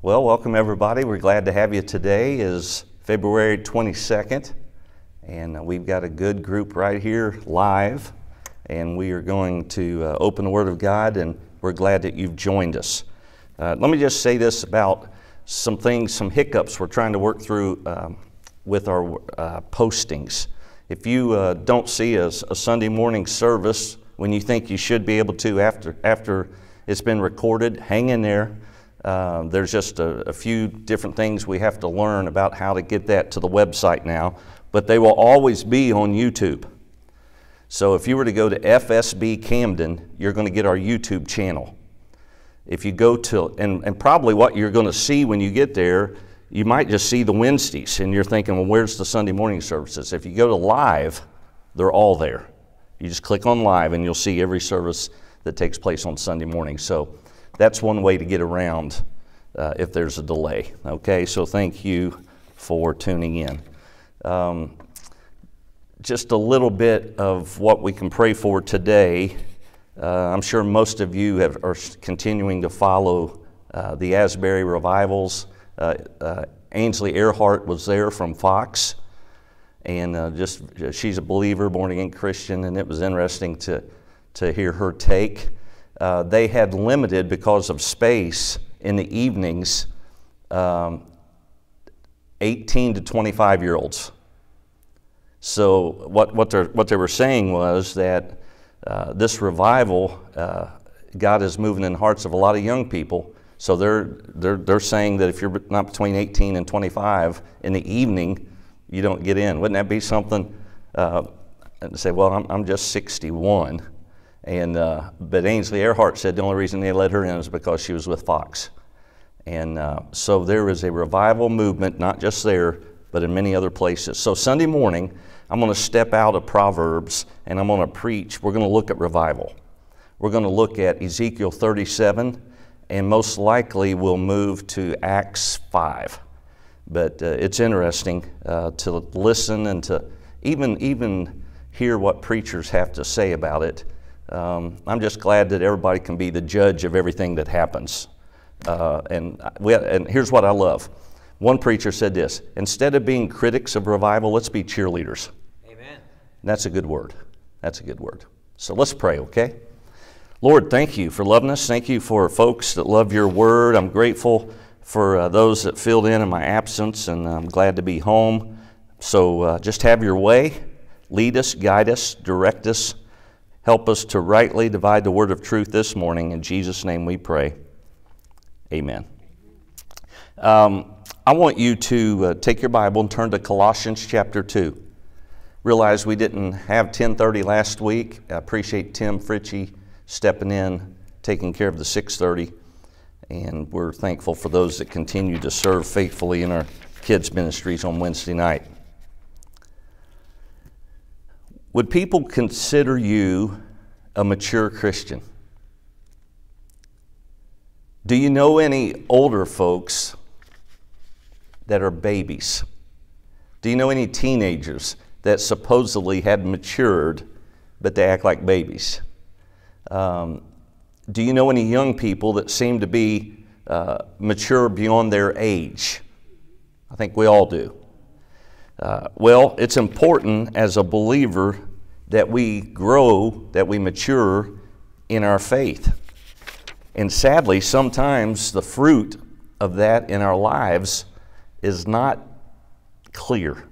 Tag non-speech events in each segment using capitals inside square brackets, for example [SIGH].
Well, welcome everybody. We're glad to have you. Today is February 22nd, and we've got a good group right here live, and we are going to uh, open the Word of God, and we're glad that you've joined us. Uh, let me just say this about some things, some hiccups we're trying to work through um, with our uh, postings. If you uh, don't see a, a Sunday morning service when you think you should be able to after after it's been recorded, hang in there. Uh, there's just a, a, few different things we have to learn about how to get that to the website now, but they will always be on YouTube. So if you were to go to FSB Camden, you're going to get our YouTube channel. If you go to, and, and probably what you're going to see when you get there, you might just see the Wednesdays, and you're thinking, well, where's the Sunday morning services? If you go to live, they're all there. You just click on live, and you'll see every service that takes place on Sunday morning. So that's one way to get around uh, if there's a delay. Okay, so thank you for tuning in. Um, just a little bit of what we can pray for today. Uh, I'm sure most of you have, are continuing to follow uh, the Asbury revivals. Uh, uh, Ainsley Earhardt was there from Fox, and uh, just she's a believer, born again Christian, and it was interesting to to hear her take. Uh, they had limited, because of space in the evenings, um, 18 to 25 year olds. So, what, what, what they were saying was that uh, this revival, uh, God is moving in the hearts of a lot of young people. So, they're, they're, they're saying that if you're not between 18 and 25 in the evening, you don't get in. Wouldn't that be something? Uh, and say, well, I'm, I'm just 61. And, uh, but Ainsley Earhardt said the only reason they let her in is because she was with Fox. And uh, so there is a revival movement, not just there, but in many other places. So Sunday morning, I'm going to step out of Proverbs and I'm going to preach. We're going to look at revival. We're going to look at Ezekiel 37, and most likely we'll move to Acts 5. But uh, it's interesting uh, to listen and to even, even hear what preachers have to say about it. Um, I'm just glad that everybody can be the judge of everything that happens. Uh, and, we, and here's what I love. One preacher said this instead of being critics of revival, let's be cheerleaders. Amen. And that's a good word. That's a good word. So let's pray, okay? Lord, thank you for loving us. Thank you for folks that love your word. I'm grateful for uh, those that filled in in my absence, and I'm glad to be home. So uh, just have your way. Lead us, guide us, direct us. Help us to rightly divide the word of truth this morning. In Jesus' name we pray. Amen. Um, I want you to uh, take your Bible and turn to Colossians chapter 2. Realize we didn't have 1030 last week. I appreciate Tim Fritchie stepping in, taking care of the 630. And we're thankful for those that continue to serve faithfully in our kids' ministries on Wednesday night. Would people consider you a mature Christian? Do you know any older folks that are babies? Do you know any teenagers that supposedly had matured, but they act like babies? Um, do you know any young people that seem to be uh, mature beyond their age? I think we all do. Uh, well, it's important as a believer that we grow, that we mature in our faith. And sadly, sometimes the fruit of that in our lives is not clear.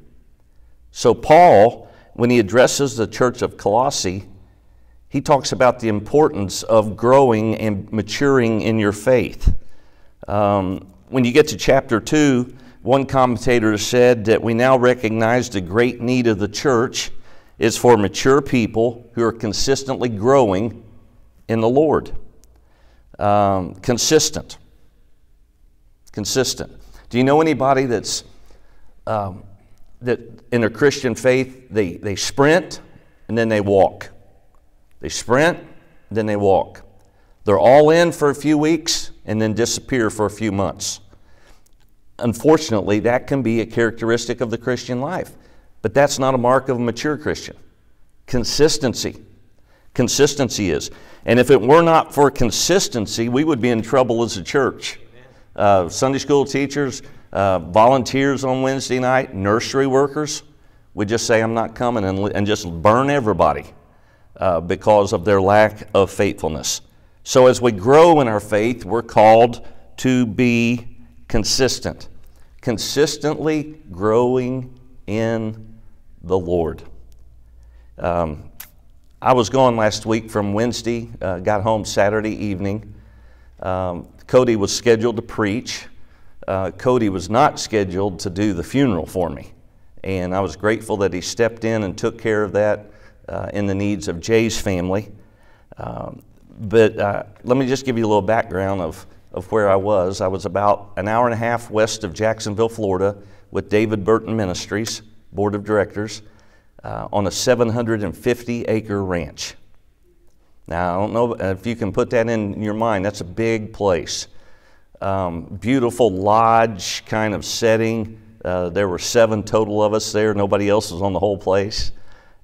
So, Paul, when he addresses the church of Colossae, he talks about the importance of growing and maturing in your faith. Um, when you get to chapter 2, one commentator said that we now recognize the great need of the church is for mature people who are consistently growing in the Lord. Um, consistent. Consistent. Do you know anybody that's um, that in their Christian faith they, they sprint and then they walk? They sprint, then they walk. They're all in for a few weeks and then disappear for a few months. Unfortunately, that can be a characteristic of the Christian life. But that's not a mark of a mature Christian. Consistency. Consistency is. And if it were not for consistency, we would be in trouble as a church. uh, Sunday school teachers, uh, volunteers on Wednesday night, nursery workers would just say, I'm not coming, and, and just burn everybody uh, because of their lack of faithfulness. So, as we grow in our faith, we're called to be consistent, consistently growing in the Lord. Um, I was gone last week from Wednesday, uh, got home Saturday evening. Um, Cody was scheduled to preach. Uh, Cody was not scheduled to do the funeral for me. And I was grateful that he stepped in and took care of that uh, in the needs of Jay's family. Um, but uh, let me just give you a little background of, of where I was. I was about an hour and a half west of Jacksonville, Florida, with David Burton Ministries, Board of Directors, uh, on a 750 acre ranch. Now, I don't know if you can put that in your mind, that's a big place. Um, beautiful lodge kind of setting. Uh, there were seven total of us there, nobody else was on the whole place.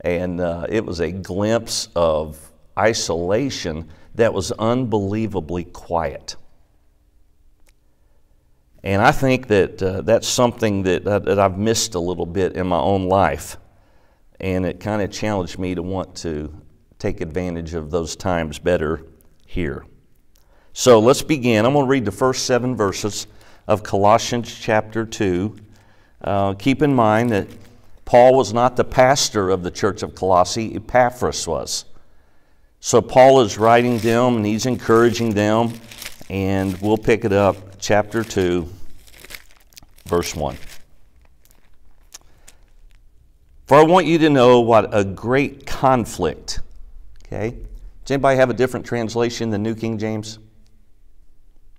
And uh, it was a glimpse of isolation that was unbelievably quiet. And I think that uh, that's something that, uh, that I've missed a little bit in my own life. And it kind of challenged me to want to take advantage of those times better here. So let's begin. I'm going to read the first seven verses of Colossians chapter 2. Uh, keep in mind that Paul was not the pastor of the church of Colossae, Epaphras was. So Paul is writing them and he's encouraging them, and we'll pick it up, chapter 2, verse 1. For I want you to know what a great conflict, okay? Does anybody have a different translation than New King James?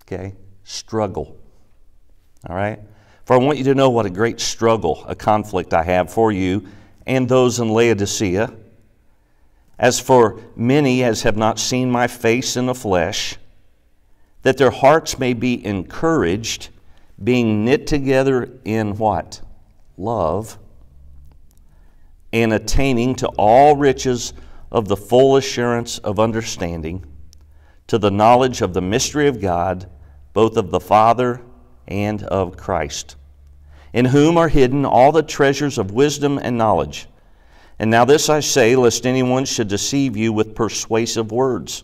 Okay, struggle. All right? For I want you to know what a great struggle, a conflict I have for you and those in Laodicea as for many as have not seen my face in the flesh, that their hearts may be encouraged, being knit together in what? Love, and attaining to all riches of the full assurance of understanding, to the knowledge of the mystery of God, both of the Father and of Christ, in whom are hidden all the treasures of wisdom and knowledge. And now this I say, lest anyone should deceive you with persuasive words.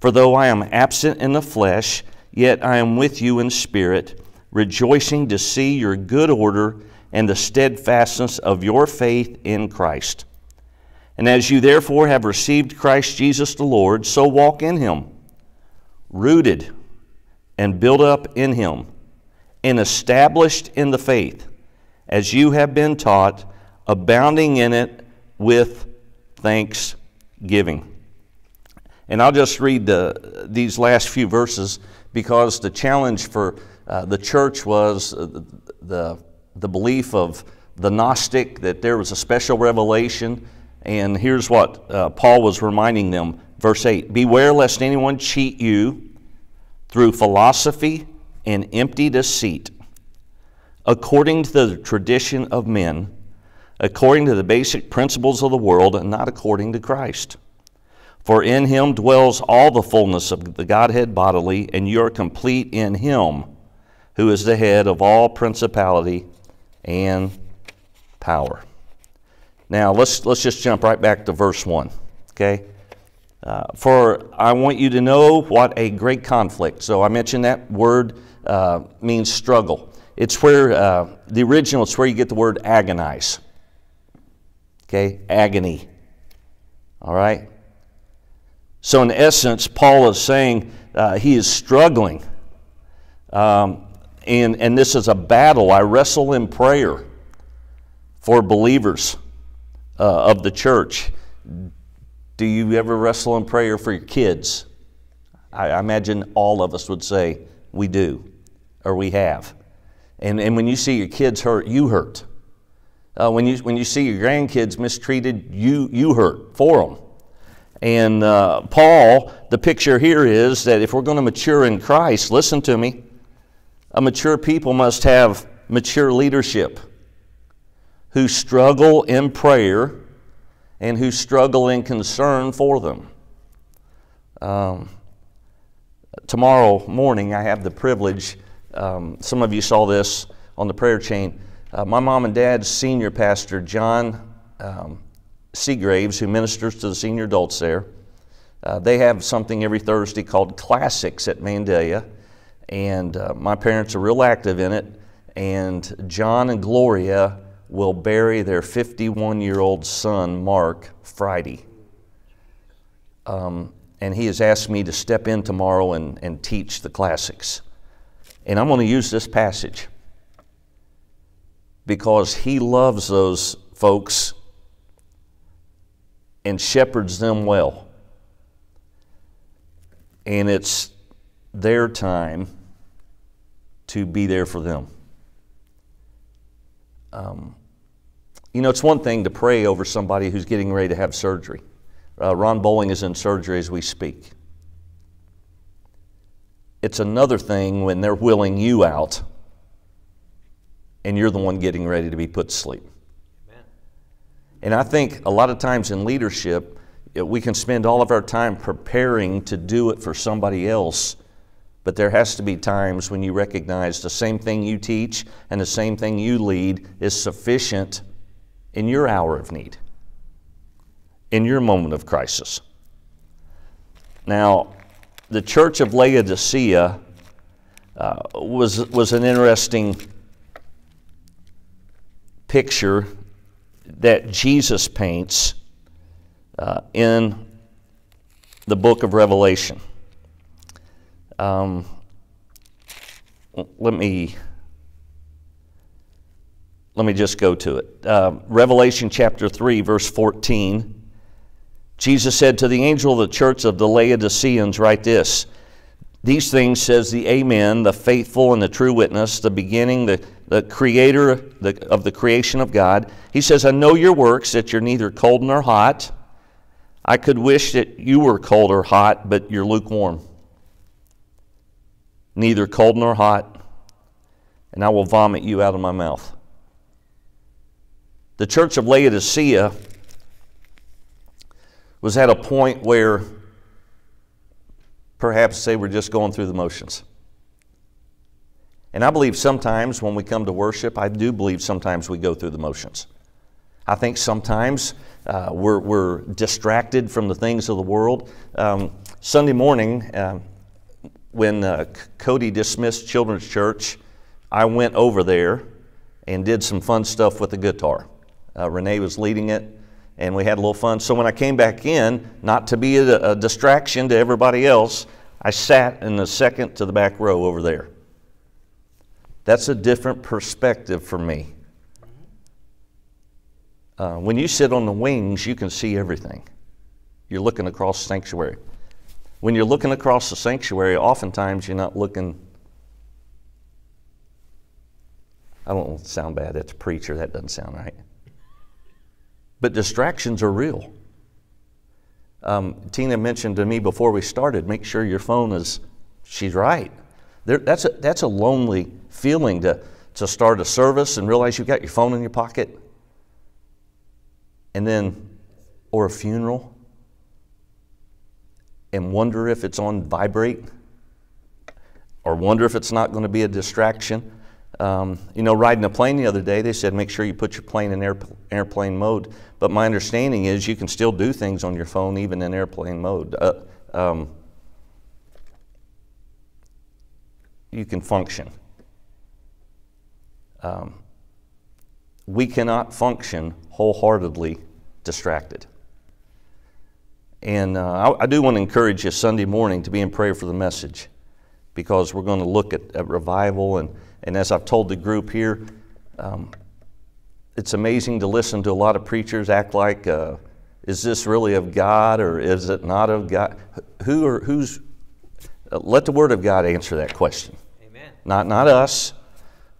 For though I am absent in the flesh, yet I am with you in spirit, rejoicing to see your good order and the steadfastness of your faith in Christ. And as you therefore have received Christ Jesus the Lord, so walk in him, rooted and built up in him, and established in the faith, as you have been taught, abounding in it with thanksgiving. And I'll just read the, these last few verses because the challenge for uh, the church was uh, the, the belief of the Gnostic that there was a special revelation. And here's what uh, Paul was reminding them verse 8 Beware lest anyone cheat you through philosophy and empty deceit, according to the tradition of men according to the basic principles of the world and not according to Christ. For in him dwells all the fullness of the Godhead bodily, and you are complete in him, who is the head of all principality and power. Now, let's, let's just jump right back to verse 1, okay? Uh, for I want you to know what a great conflict. So I mentioned that word uh, means struggle. It's where, uh, the original, it's where you get the word agonize. Okay, agony. All right? So, in essence, Paul is saying uh, he is struggling. Um, and, and this is a battle. I wrestle in prayer for believers uh, of the church. Do you ever wrestle in prayer for your kids? I, I imagine all of us would say we do, or we have. And, and when you see your kids hurt, you hurt. Uh, when, you, when you see your grandkids mistreated, you, you hurt for them. And uh, Paul, the picture here is that if we're going to mature in Christ, listen to me, a mature people must have mature leadership who struggle in prayer and who struggle in concern for them. Um, tomorrow morning, I have the privilege Um, some of you saw this on the prayer chain. Uh, my mom and dad's senior pastor, John um, Seagraves, who ministers to the senior adults there, uh, they have something every Thursday called Classics at Vandalia, and uh, my parents are real active in it. And John and Gloria will bury their 51 year old son, Mark, Friday. Um, and he has asked me to step in tomorrow and, and teach the classics. And I'm going to use this passage because he loves those folks and shepherds them well and it's their time to be there for them. Um, you know, it's one thing to pray over somebody who's getting ready to have surgery. Uh, Ron Bowling is in surgery as we speak. It's another thing when they're willing you out and you're the one getting ready to be put to sleep. And I think a lot of times in leadership, we can spend all of our time preparing to do it for somebody else, but there has to be times when you recognize the same thing you teach and the same thing you lead is sufficient in your hour of need, in your moment of crisis. Now, the church of Laodicea uh, was, was an interesting picture that Jesus paints uh, in the book of Revelation. Um, let me let me just go to it. Uh, Revelation chapter 3, verse 14. Jesus said to the angel of the church of the Laodiceans, Write this These things says the Amen, the faithful and the true witness, the beginning, the, the creator of the creation of God. He says, I know your works, that you're neither cold nor hot. I could wish that you were cold or hot, but you're lukewarm. Neither cold nor hot, and I will vomit you out of my mouth. The church of Laodicea was at a point where perhaps they were just going through the motions. And I believe sometimes when we come to worship, I do believe sometimes we go through the motions. I think sometimes uh, we're, we're, distracted from the things of the world. Um, Sunday morning, uh, when uh, Cody dismissed Children's Church, I went over there and did some fun stuff with the guitar. Uh, Renee was leading it, and we had a little fun. So when I came back in, not to be a, a distraction to everybody else, I sat in the second to the back row over there. That's a different perspective for me. Uh, when you sit on the wings, you can see everything. You're looking across the sanctuary. When you're looking across the sanctuary, oftentimes you're not looking. I don't want to sound bad. That's a preacher. That doesn't sound right. But distractions are real. Um, Tina mentioned to me before we started make sure your phone is, she's right. There, that's, a, that's a lonely feeling to, to start a service and realize you've got your phone in your pocket and then, or a funeral, and wonder if it's on vibrate, or wonder if it's not going to be a distraction. Um, you know, riding a plane the other day, they said make sure you put your plane in air, airplane mode. But my understanding is you can still do things on your phone even in airplane mode. Uh, um, you can function. Um, we cannot function wholeheartedly distracted. And uh, I, I, do want to encourage you Sunday morning to be in prayer for the message because we're going to look at, at revival. And, and as I've told the group here, um, it's amazing to listen to a lot of preachers act like, uh, is this really of God or is it not of God? Who or who's, let the Word of God answer that question. Amen. Not, not us,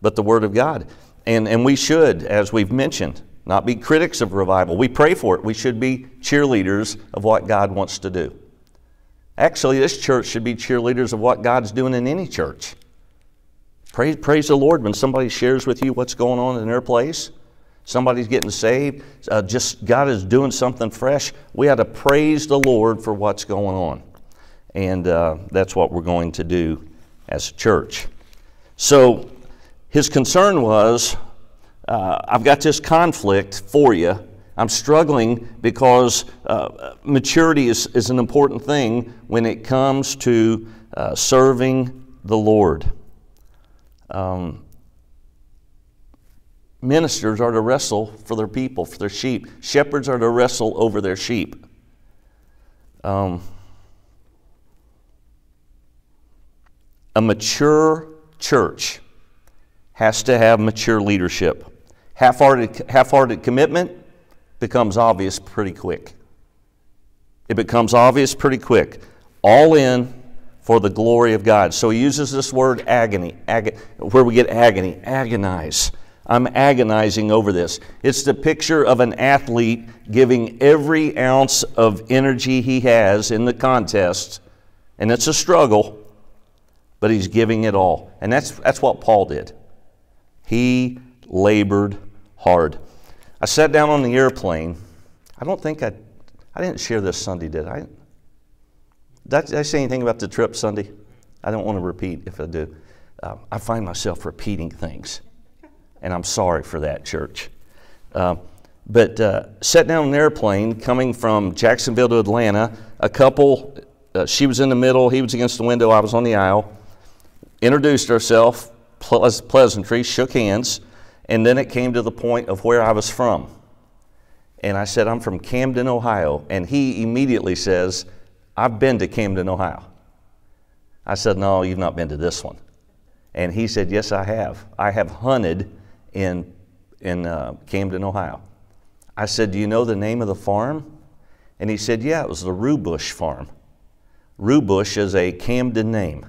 but the Word of God. And, and we should, as we've mentioned, not be critics of revival. We pray for it. We should be cheerleaders of what God wants to do. Actually, this church should be cheerleaders of what God's doing in any church. Praise, praise the Lord when somebody shares with you what's going on in their place. Somebody's getting saved. Uh, just God is doing something fresh. We ought to praise the Lord for what's going on. And uh, that's what we're going to do as a church. So his concern was uh, I've got this conflict for you. I'm struggling because uh, maturity is, is an important thing when it comes to uh, serving the Lord. Um, ministers are to wrestle for their people, for their sheep. Shepherds are to wrestle over their sheep. Um, a mature church has to have mature leadership. Half hearted, half-hearted commitment becomes obvious pretty quick. It becomes obvious pretty quick. All in for the glory of God. So he uses this word agony, ag- where we get agony, agonize. I'm agonizing over this. It's the picture of an athlete giving every ounce of energy he has in the contest, and it's a struggle, but he's giving it all. And that's, that's what Paul did. He labored hard. I sat down on the airplane. I don't think I, I didn't share this Sunday, did I? Did I say anything about the trip Sunday? I don't want to repeat if I do. Uh, I find myself repeating things and I'm sorry for that, church. Uh, but uh, sat down on an airplane coming from Jacksonville to Atlanta. A couple, uh, she was in the middle, he was against the window, I was on the aisle. Introduced herself, pleasantry, shook hands, and then it came to the point of where I was from. And I said, I'm from Camden, Ohio. And he immediately says, I've been to Camden, Ohio. I said, No, you've not been to this one. And he said, Yes, I have. I have hunted in, in uh, Camden, Ohio. I said, Do you know the name of the farm? And he said, Yeah, it was the Roobush Farm. Roobush is a Camden name.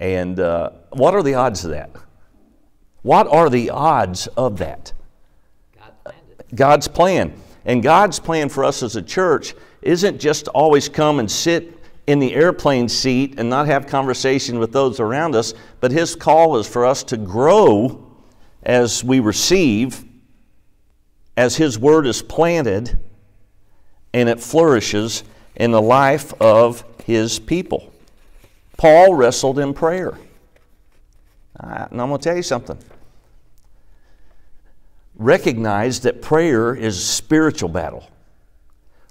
And uh, what are the odds of that? What are the odds of that? God's plan. And God's plan for us as a church isn't just to always come and sit in the airplane seat and not have conversation with those around us, but His call is for us to grow as we receive, as His Word is planted, and it flourishes in the life of His people. Paul wrestled in prayer. And I'm going to tell you something. Recognize that prayer is a spiritual battle.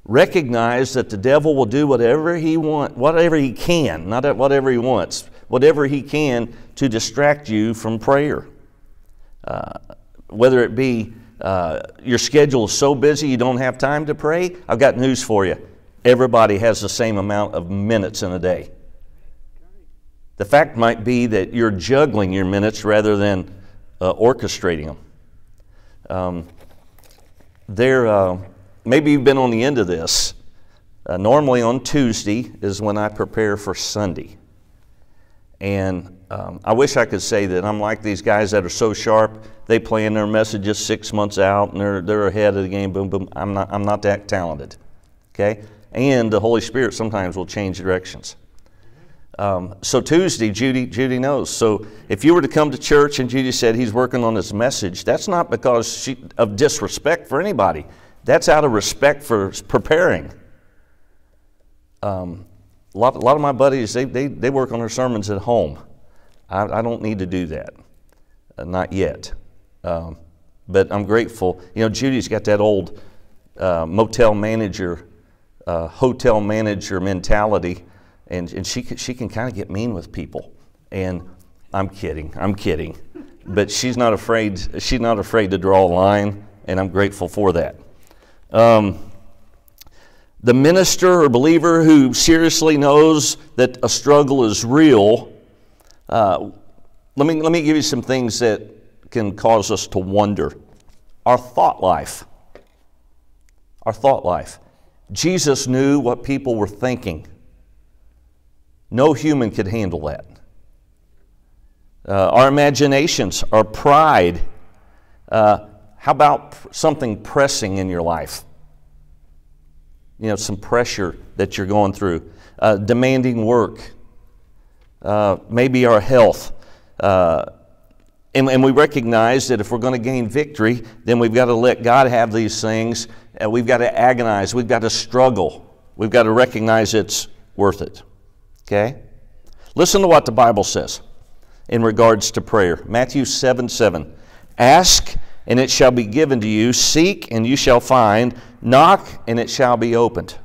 Recognize that the devil will do whatever he want, whatever he can, not whatever he wants, whatever he can to distract you from prayer. Uh, whether it be uh, your schedule is so busy you don't have time to pray, I've got news for you. Everybody has the same amount of minutes in a day. The fact might be that you're juggling your minutes rather than uh, orchestrating them. Um, there, uh, maybe you've been on the end of this. Uh, normally on Tuesday is when I prepare for Sunday. And um, I wish I could say that I'm like these guys that are so sharp. They plan their messages six months out and they're, they're ahead of the game. Boom, boom. I'm not, I'm not that talented. Okay? And the Holy Spirit sometimes will change directions. Um, so Tuesday, Judy, Judy knows. So if you were to come to church and Judy said he's working on this message, that's not because she, of disrespect for anybody. That's out of respect for preparing. Um, a, lot, a lot of my buddies, they, they, they work on their sermons at home. I, I don't need to do that. Uh, not yet. Um, but I'm grateful. You know, Judy's got that old uh, motel manager, uh, hotel manager mentality, and, and she, she can kind of get mean with people. And I'm kidding, I'm kidding. But she's not afraid, she's not afraid to draw a line, and I'm grateful for that. Um, the minister or believer who seriously knows that a struggle is real uh, let, me, let me give you some things that can cause us to wonder. Our thought life. Our thought life. Jesus knew what people were thinking. No human could handle that. Uh, our imaginations, our pride. Uh, how about something pressing in your life? You know, some pressure that you're going through, uh, demanding work, uh, maybe our health. Uh, and, and, we recognize that if we're going to gain victory, then we've got to let God have these things. And we've got to agonize. We've got to struggle. We've got to recognize it's worth it. Okay? Listen to what the Bible says. in regards to prayer. Matthew 7 7. Ask, and it shall be given to you. Seek, and you shall find. Knock, and it shall be opened.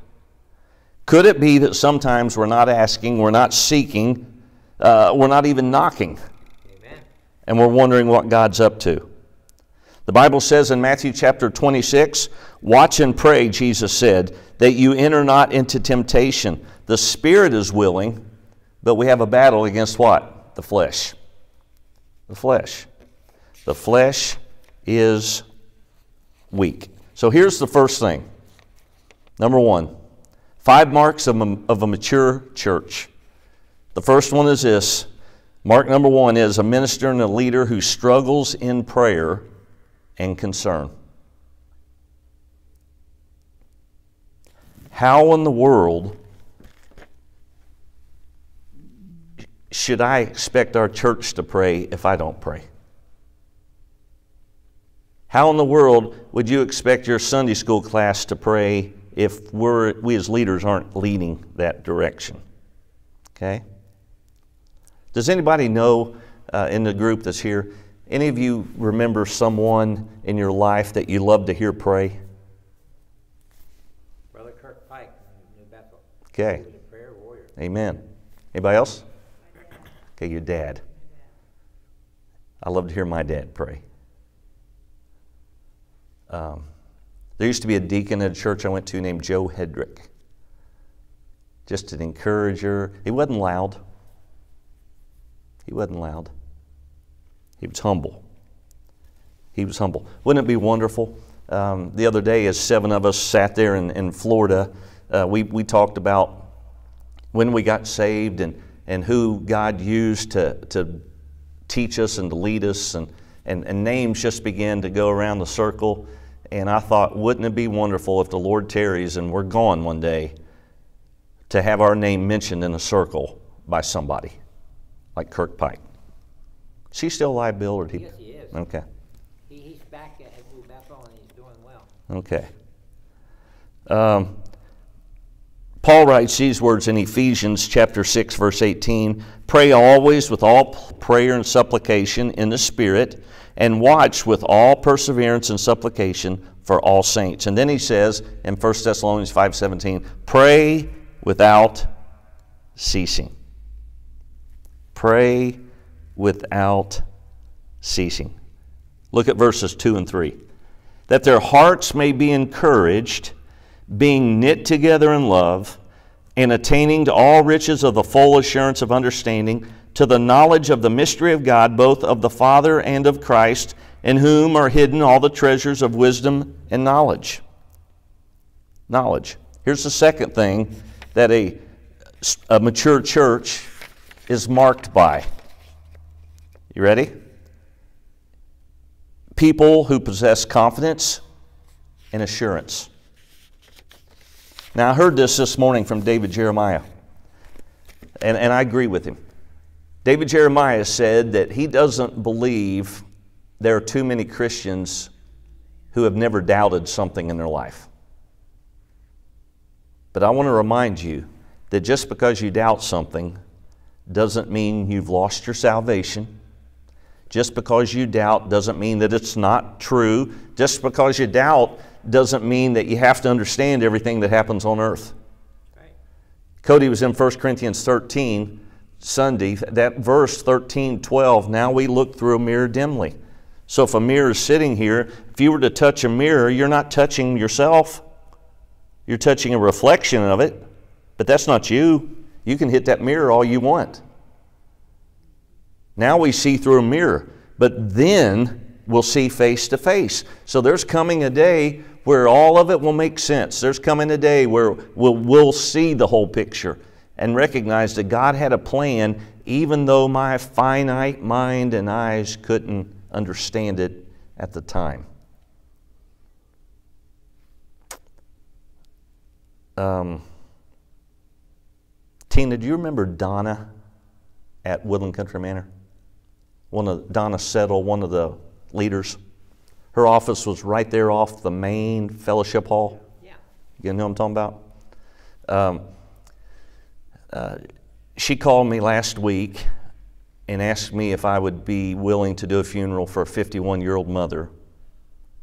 Could it be that sometimes we're not asking, we're not seeking, uh, we're not even knocking? Amen. And we're wondering what God's up to. The Bible says in Matthew chapter 26, Watch and pray, Jesus said, that you enter not into temptation. The spirit is willing, but we have a battle against what? The flesh. The flesh. The flesh is weak. So here's the first thing. Number one, five marks of a, of a mature church. The first one is this Mark number one is a minister and a leader who struggles in prayer and concern. How in the world should I expect our church to pray if I don't pray? How in the world would you expect your Sunday school class to pray if we're, we as leaders aren't leading that direction? Okay? Does anybody know uh, in the group that's here, any of you remember someone in your life that you love to hear pray? Brother Kirk Pike, New Bethel. Okay. prayer warrior. Amen. Anybody else? Okay, your dad. I love to hear my dad pray. Um, there used to be a deacon at a church I went to named Joe Hedrick. Just an encourager. He wasn't loud. He wasn't loud. He was humble. He was humble. Wouldn't it be wonderful? Um, the other day, as seven of us sat there in, in Florida, uh, we, we talked about when we got saved and, and who God used to, to teach us and to lead us, and, and, and names just began to go around the circle. And I thought, wouldn't it be wonderful if the Lord tarries and we're gone one day to have our name mentioned in a circle by somebody like Kirk Pike? Is he still alive, Bill? Or he, yes, he is. Okay. He, he's back at Blue Bethel and he's doing well. Okay. Um, Paul writes these words in Ephesians chapter 6 verse 18, pray always with all prayer and supplication in the spirit and watch with all perseverance and supplication for all saints. And then he says in 1 Thessalonians 5:17, pray without ceasing. Pray without ceasing. Look at verses 2 and 3. That their hearts may be encouraged, being knit together in love, and attaining to all riches of the full assurance of understanding to the knowledge of the mystery of God, both of the Father and of Christ, in whom are hidden all the treasures of wisdom and knowledge. Knowledge. Here's the second thing that a, a mature church is marked by. You ready? People who possess confidence and assurance. Now, I heard this this morning from David Jeremiah, and, and I agree with him. David Jeremiah said that he doesn't believe there are too many Christians who have never doubted something in their life. But I want to remind you that just because you doubt something doesn't mean you've lost your salvation. Just because you doubt doesn't mean that it's not true. Just because you doubt doesn't mean that you have to understand everything that happens on earth. Right. Cody was in 1 Corinthians 13 Sunday, that verse 13, 12, now we look through a mirror dimly. So if a mirror is sitting here, if you were to touch a mirror, you're not touching yourself. You're touching a reflection of it, but that's not you. You can hit that mirror all you want. Now we see through a mirror, but then we'll see face to face. So there's coming a day where all of it will make sense. There's coming a day where we'll, we'll see the whole picture and recognize that God had a plan, even though my finite mind and eyes couldn't understand it at the time. Um, Tina, do you remember Donna at Woodland Country Manor? One of Donna Settle, one of the leaders. Her office was right there off the main fellowship hall. Yeah. You know what I'm talking about? Um, uh, she called me last week and asked me if I would be willing to do a funeral for a 51 year old mother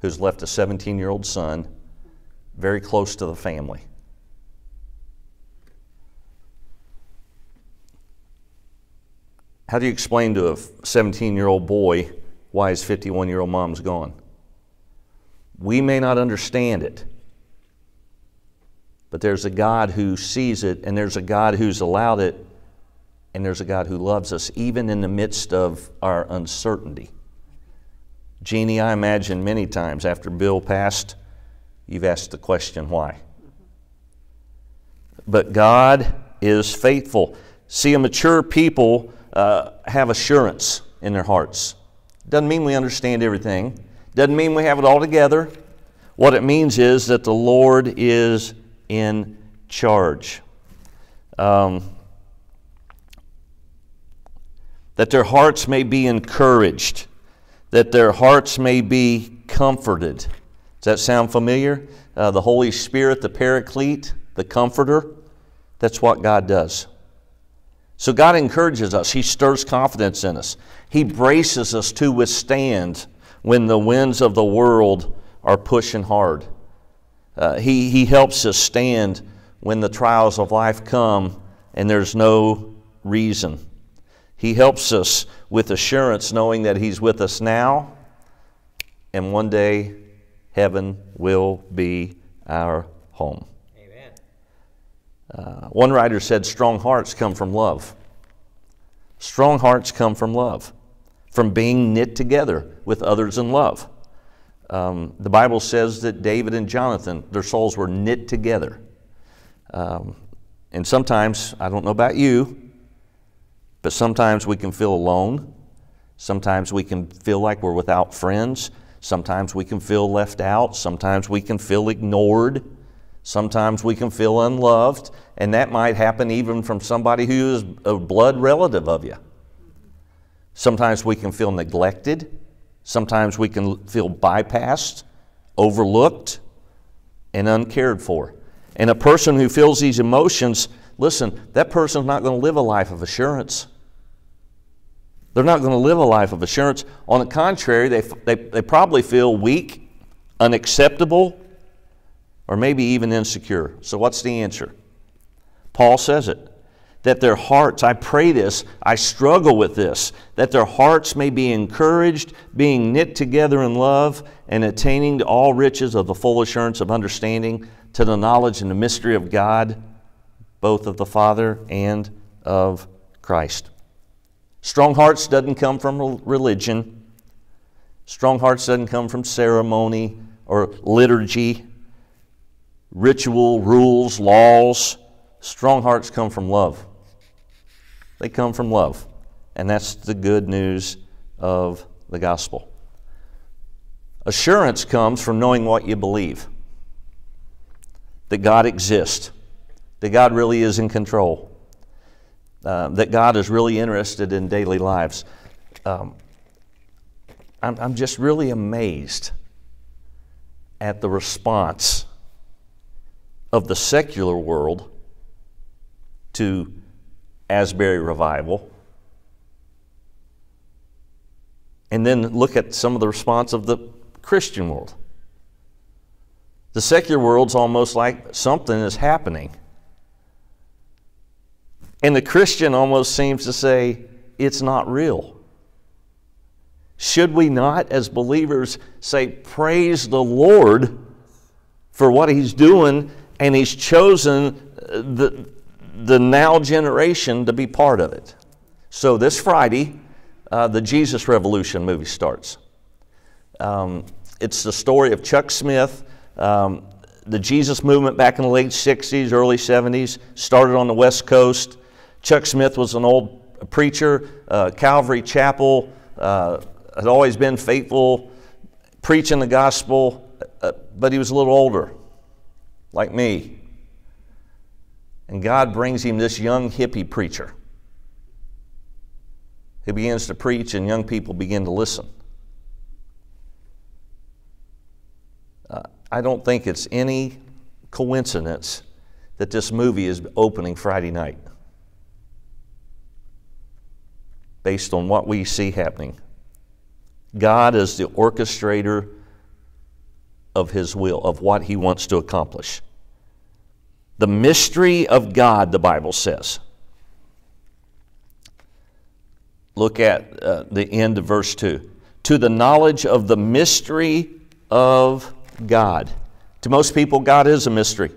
who's left a 17 year old son very close to the family. How do you explain to a 17 year old boy why his 51 year old mom's gone? We may not understand it, but there's a God who sees it, and there's a God who's allowed it, and there's a God who loves us, even in the midst of our uncertainty. Jeannie, I imagine many times after Bill passed, you've asked the question, why? But God is faithful. See, a mature people uh, have assurance in their hearts. Doesn't mean we understand everything, doesn't mean we have it all together. What it means is that the Lord is in charge. Um, that their hearts may be encouraged, that their hearts may be comforted. Does that sound familiar? Uh, the Holy Spirit, the Paraclete, the Comforter, that's what God does. So God encourages us, He stirs confidence in us, He braces us to withstand when the winds of the world are pushing hard. Uh, he, he helps us stand when the trials of life come and there's no reason. He helps us with assurance, knowing that He's with us now, and one day heaven will be our home. Amen. Uh, one writer said, Strong hearts come from love. Strong hearts come from love, from being knit together with others in love. Um, the Bible says that David and Jonathan, their souls were knit together. Um, and sometimes, I don't know about you, but sometimes we can feel alone. Sometimes we can feel like we're without friends. Sometimes we can feel left out. Sometimes we can feel ignored. Sometimes we can feel unloved. And that might happen even from somebody who is a blood relative of you. Sometimes we can feel neglected. Sometimes we can feel bypassed, overlooked, and uncared for. And a person who feels these emotions listen, that person's not going to live a life of assurance. They're not going to live a life of assurance. On the contrary, they, they, they probably feel weak, unacceptable, or maybe even insecure. So, what's the answer? Paul says it that their hearts, I pray this, I struggle with this, that their hearts may be encouraged, being knit together in love, and attaining to all riches of the full assurance of understanding, to the knowledge and the mystery of God both of the Father and of Christ. Strong hearts doesn't come from religion. Strong hearts doesn't come from ceremony or liturgy, ritual, rules, laws. Strong hearts come from love. They come from love. And that's the good news of the gospel. Assurance comes from knowing what you believe that God exists that God really is in control, uh, that God is really interested in daily lives. Um, I'm, I'm just really amazed at the response of the secular world to Asbury Revival. And then look at some of the response of the Christian world. The secular world's almost like something is happening. And the Christian almost seems to say, it's not real. Should we not, as believers, say, Praise the Lord for what He's doing, and He's chosen uh, the, the now generation to be part of it? So this Friday, uh, the Jesus Revolution movie starts. Um, it's the story of Chuck Smith. Um, the Jesus movement back in the late 60s, early 70s started on the West Coast. Chuck Smith was an old preacher, uh, Calvary Chapel, uh, had always been faithful, preaching the gospel, uh, but he was a little older, like me. And God brings him this young hippie preacher. He begins to preach, and young people begin to listen. Uh, I don't think it's any coincidence that this movie is opening Friday night. based on what we see happening. God is the orchestrator of His will, of what He wants to accomplish. The mystery of God, the Bible says. Look at uh, the end of verse 2. To the knowledge of the mystery of God. To most people, God is a mystery.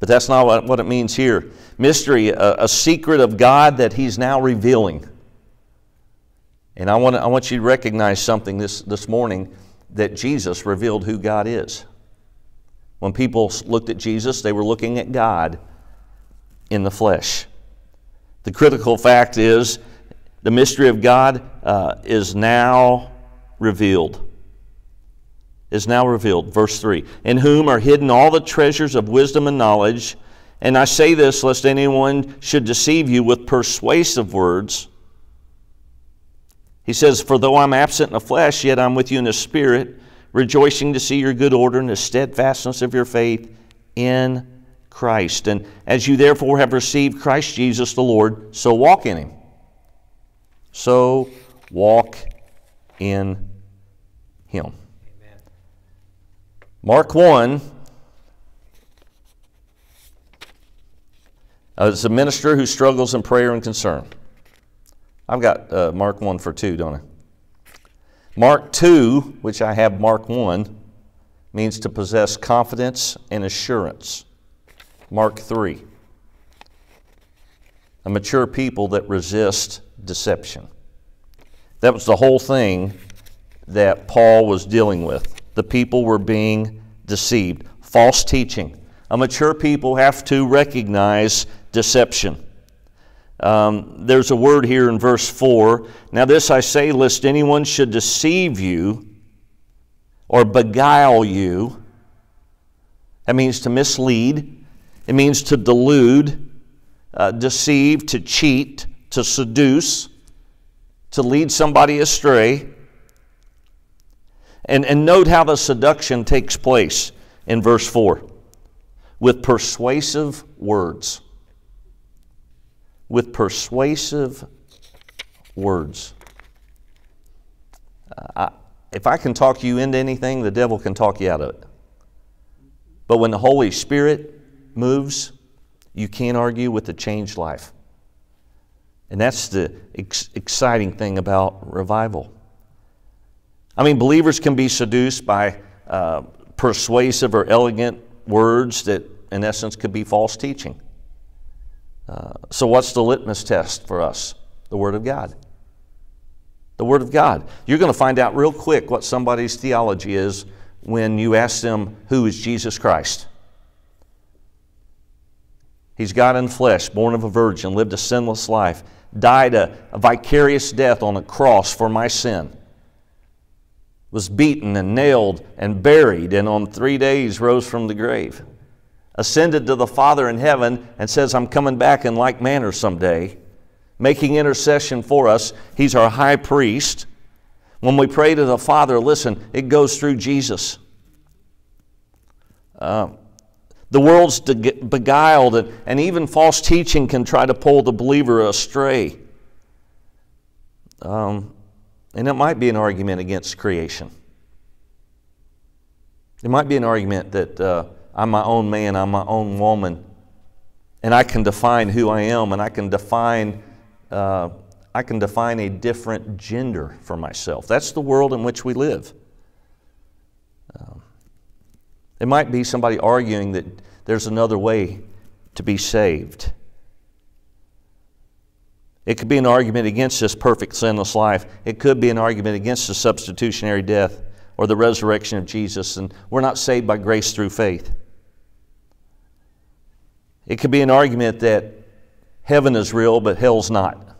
But that's not what, it means here. Mystery, a, a secret of God that He's now revealing. And I want, I want you to recognize something this, this morning that Jesus revealed who God is. When people looked at Jesus, they were looking at God in the flesh. The critical fact is the mystery of God uh, is now revealed. Is now revealed. Verse 3 In whom are hidden all the treasures of wisdom and knowledge. And I say this lest anyone should deceive you with persuasive words. He says, For though I'm absent in the flesh, yet I'm with you in the spirit rejoicing to see your good order and the steadfastness of your faith in Christ. And as you therefore have received Christ Jesus the Lord, so walk in him. So walk in him. Amen. Mark 1 uh, it's a minister who struggles in prayer and concern. I've got uh, Mark 1 for 2, don't I? Mark 2, which I have Mark 1, means to possess confidence and assurance. Mark 3, a mature people that resist deception. That was the whole thing that Paul was dealing with. The people were being deceived, false teaching. A mature people have to recognize deception. Um, there's a word here in verse 4. Now, this I say, lest anyone should deceive you or beguile you. That means to mislead, it means to delude, uh, deceive, to cheat, to seduce, to lead somebody astray. And, and note how the seduction takes place in verse 4 with persuasive words with persuasive words. Uh, if I can talk you into anything, the devil can talk you out of it. But when the Holy Spirit moves, you can't argue with a changed life. And that's the ex- exciting thing about revival. I mean, believers can be seduced by uh, persuasive or elegant words that, in essence, could be false teaching. Uh, so, what's the litmus test for us? The Word of God. The Word of God. You're going to find out real quick what somebody's theology is when you ask them, Who is Jesus Christ? He's God in flesh, born of a virgin, lived a sinless life, died a, a vicarious death on a cross for my sin, was beaten and nailed and buried, and on three days rose from the grave ascended to the Father in heaven and says, I'm coming back in like manner someday, making intercession for us. He's our high priest. When we pray to the Father, listen, it goes through Jesus. Uh, the world's beguiled, and, and even false teaching can try to pull the believer astray. Um, and it might be an argument against creation. It might be an argument that uh, I'm my own man, I'm my own woman, and I can define who I am, and I can define, uh, I can define a different gender for myself. That's the world in which we live. Um, it might be somebody arguing that there's another way to be saved. It could be an argument against this perfect sinless life. It could be an argument against the substitutionary death or the resurrection of Jesus, and we're not saved by grace through faith. It could be an argument that heaven is real, but hell's not.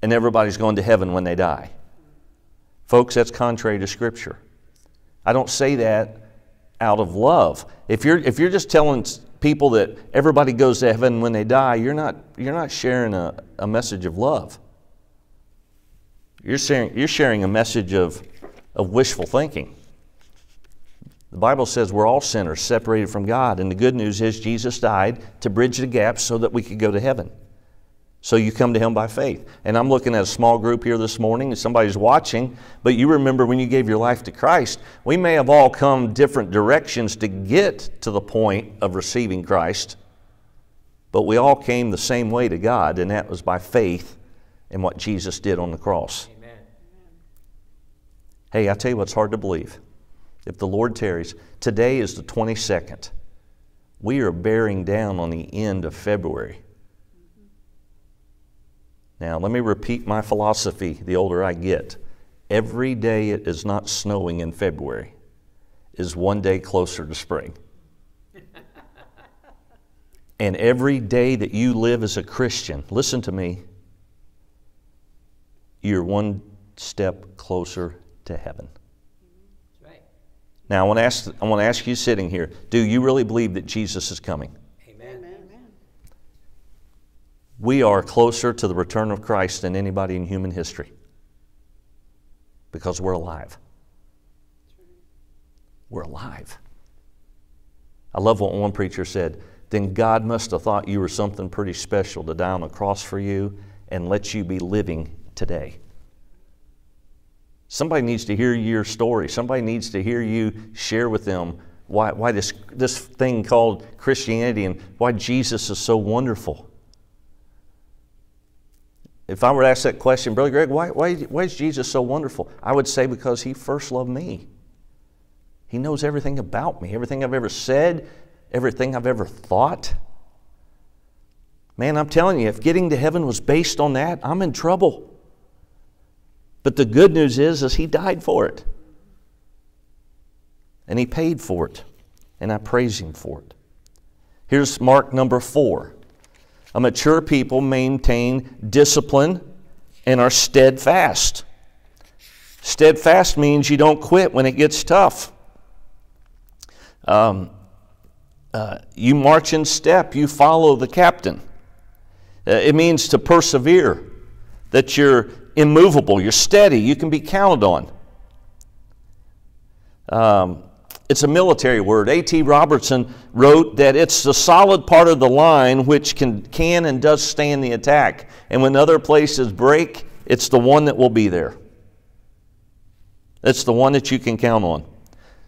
And everybody's going to heaven when they die. Folks, that's contrary to Scripture. I don't say that out of love. If you're, if you're just telling people that everybody goes to heaven when they die, you're not, you're not sharing a, a message of love. You're sharing, you're sharing a message of, of wishful thinking. The Bible says we're all sinners separated from God, and the good news is Jesus died to bridge the gap so that we could go to heaven. So you come to Him by faith. And I'm looking at a small group here this morning, and somebody's watching, but you remember when you gave your life to Christ, we may have all come different directions to get to the point of receiving Christ, but we all came the same way to God, and that was by faith in what Jesus did on the cross. Amen. Hey, I tell you what's hard to believe. If the Lord tarries, today is the 22nd. We are bearing down on the end of February. Now, let me repeat my philosophy the older I get. Every day it is not snowing in February is one day closer to spring. [LAUGHS] and every day that you live as a Christian, listen to me, you're one step closer to heaven. That's right. Now, I want, to ask, I want to ask you sitting here do you really believe that Jesus is coming? Amen. Amen. We are closer to the return of Christ than anybody in human history because we're alive. We're alive. I love what one preacher said. Then God must have thought you were something pretty special to die on the cross for you and let you be living today. Somebody needs to hear your story. Somebody needs to hear you share with them why, why this, this thing called Christianity and why Jesus is so wonderful. If I were to ask that question, Brother Greg, why, why, why is Jesus so wonderful? I would say because he first loved me. He knows everything about me, everything I've ever said, everything I've ever thought. Man, I'm telling you, if getting to heaven was based on that, I'm in trouble. But the good news is, is he died for it. And he paid for it. And I praise him for it. Here's mark number four. A mature people maintain discipline and are steadfast. Steadfast means you don't quit when it gets tough. Um, uh, you march in step, you follow the captain. Uh, it means to persevere, that you're immovable, you're steady, you can be counted on. Um, it's a military word. A.T. Robertson wrote that it's the solid part of the line which can, can and does stand the attack. And when other places break, it's the one that will be there. It's the one that you can count on.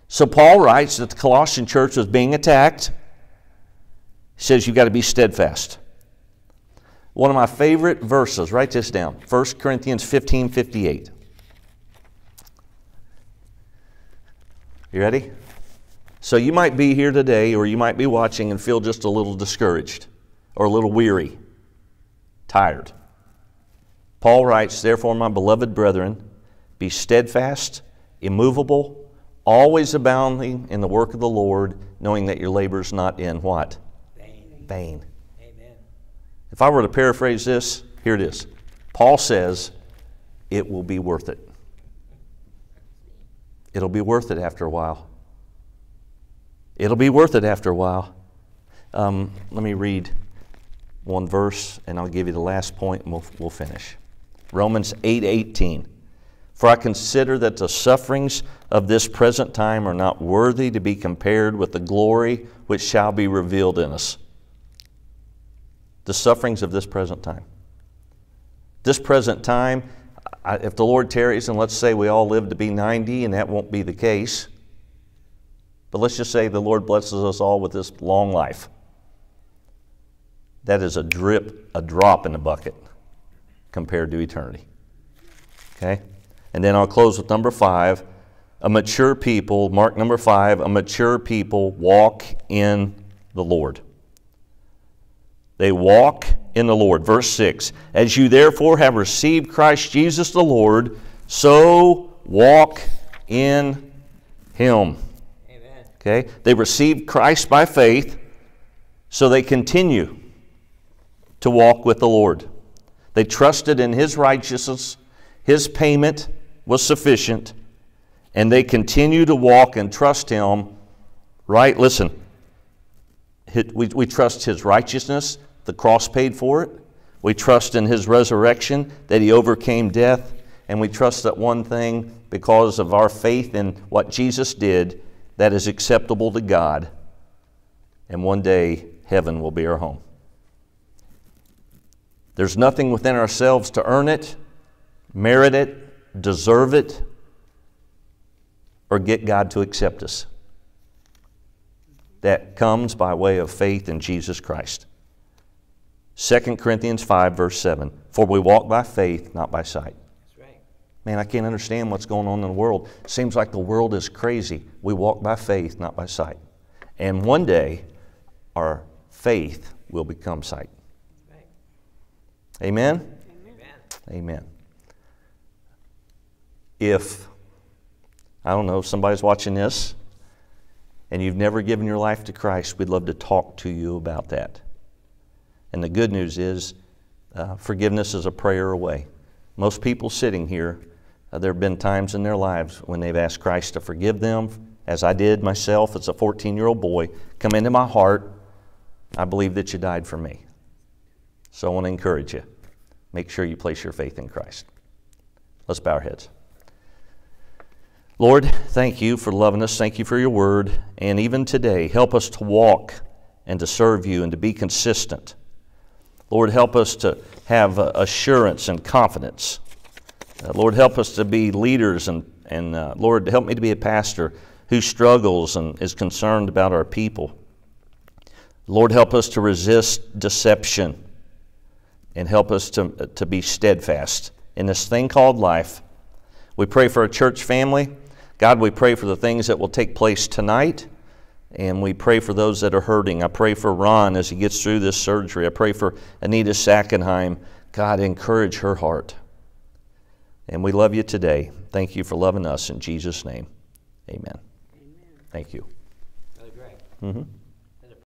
So Paul writes that the Colossian church was being attacked. He says you've got to be steadfast. One of my favorite verses, write this down 1 Corinthians 15 58. You ready? So you might be here today, or you might be watching and feel just a little discouraged, or a little weary, tired. Paul writes, Therefore, my beloved brethren, be steadfast, immovable, always abounding in the work of the Lord, knowing that your labor is not in what? Vain. Vain. If I were to paraphrase this, here it is. Paul says, It will be worth it. It'll be worth it after a while. It'll be worth it after a while. Um, let me read one verse, and I'll give you the last point, and we'll, we'll finish. Romans 8 18. For I consider that the sufferings of this present time are not worthy to be compared with the glory which shall be revealed in us. The sufferings of this present time. This present time, if the Lord tarries, and let's say we all live to be 90, and that won't be the case, but let's just say the Lord blesses us all with this long life. That is a drip, a drop in the bucket compared to eternity. Okay? And then I'll close with number five. A mature people, mark number five, a mature people walk in the Lord. They walk in the Lord. Verse 6 As you therefore have received Christ Jesus the Lord, so walk in him. Amen. Okay? They received Christ by faith, so they continue to walk with the Lord. They trusted in His righteousness, His payment was sufficient, and they continue to walk and trust Him. Right? Listen, we, we trust His righteousness, the cross paid for it. We trust in His resurrection, that He overcame death. And we trust that one thing, because of our faith in what Jesus did, that is acceptable to God. And one day, heaven will be our home. There's nothing within ourselves to earn it, merit it, deserve it, or get God to accept us. That comes by way of faith in Jesus Christ. 2 Corinthians 5, verse 7 For we walk by faith, not by sight. That's right. Man, I can't understand what's going on in the world. Seems like the world is crazy. We walk by faith, not by sight. And one day, our faith will become sight. Right. Amen? Amen. Amen. If, I don't know, somebody's watching this and you've never given your life to Christ, we'd love to talk to you about that. And the good news is, uh, forgiveness is a prayer away. Most people sitting here, uh, there have been times in their lives when they've asked Christ to forgive them, as I did myself as a 14 year old boy. Come into my heart. I believe that you died for me. So I want to encourage you. Make sure you place your faith in Christ. Let's bow our heads. Lord, thank you for loving us. Thank you for your word. And even today, help us to walk and to serve you and to be consistent. Lord, help us to have uh, assurance and confidence. Uh, Lord, help us to be leaders and, and uh, Lord, help me to be a pastor who struggles and is concerned about our people. Lord, help us to resist deception and help us to, to be steadfast in this thing called life. We pray for our church family. God, we pray for the things that will take place tonight. And we pray for those that are hurting. I pray for Ron as he gets through this surgery. I pray for Anita Sackenheim. God, encourage her heart. And we love you today. Thank you for loving us. In Jesus' name, amen. Amen. Thank you. Brother Greg. hmm